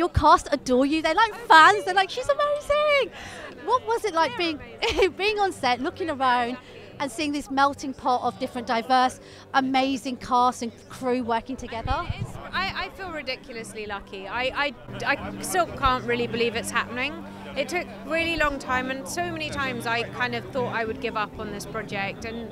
your cast adore you. They're like fans. They're like, she's amazing. What was it like being being on set, looking around, and seeing this melting pot of different, diverse, amazing cast and crew working together? I, I, feel ridiculously lucky. I, I, I still can't really believe it's happening. It took really long time, and so many times I kind of thought I would give up on this project, and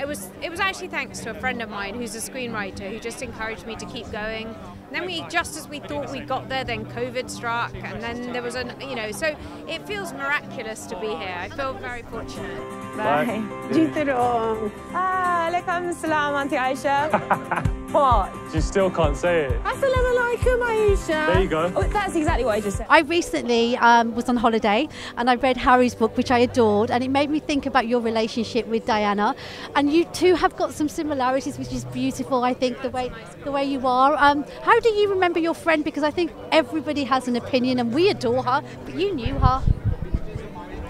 it was it was actually thanks to a friend of mine who's a screenwriter who just encouraged me to keep going. And then we just as we thought we got there, then COVID struck, and then there was an you know so it feels miraculous to be here. I feel very fortunate. Bye. Bye. Bye. Ah, alaikum salam, Auntie Aisha. What? You still can't say it. Assalamu alaikum, Aisha. There you go. Oh, that's exactly what I just said. I recently um, was on holiday and I read Harry's book, which I adored, and it made me think about your relationship with Diana. And you two have got some similarities, which is beautiful, I think, the way, the way you are. Um, how do you remember your friend? Because I think everybody has an opinion and we adore her, but you knew her.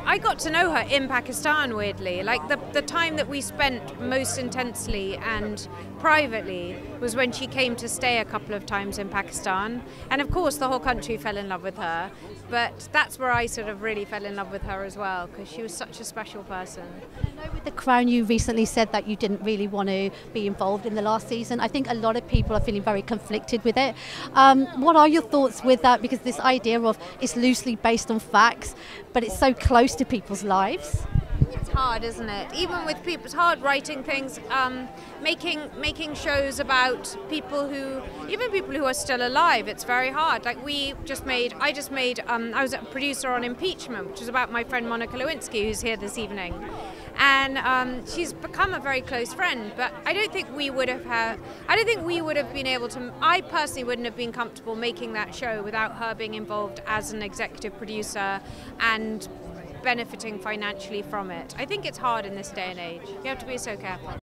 I got to know her in Pakistan, weirdly. Like the, the time that we spent most intensely and privately was when she came to stay a couple of times in Pakistan. And of course, the whole country fell in love with her. But that's where I sort of really fell in love with her as well, because she was such a special person. I know with The Crown, you recently said that you didn't really want to be involved in the last season. I think a lot of people are feeling very conflicted with it. Um, what are your thoughts with that? Because this idea of it's loosely based on facts, but it's so close to people's lives it's hard, isn't it? Even with people, it's hard writing things, um, making making shows about people who, even people who are still alive. It's very hard. Like we just made, I just made, um, I was a producer on Impeachment, which is about my friend Monica Lewinsky, who's here this evening, and um, she's become a very close friend. But I don't think we would have had, I don't think we would have been able to. I personally wouldn't have been comfortable making that show without her being involved as an executive producer and benefiting financially from it. I think it's hard in this day and age. You have to be so careful.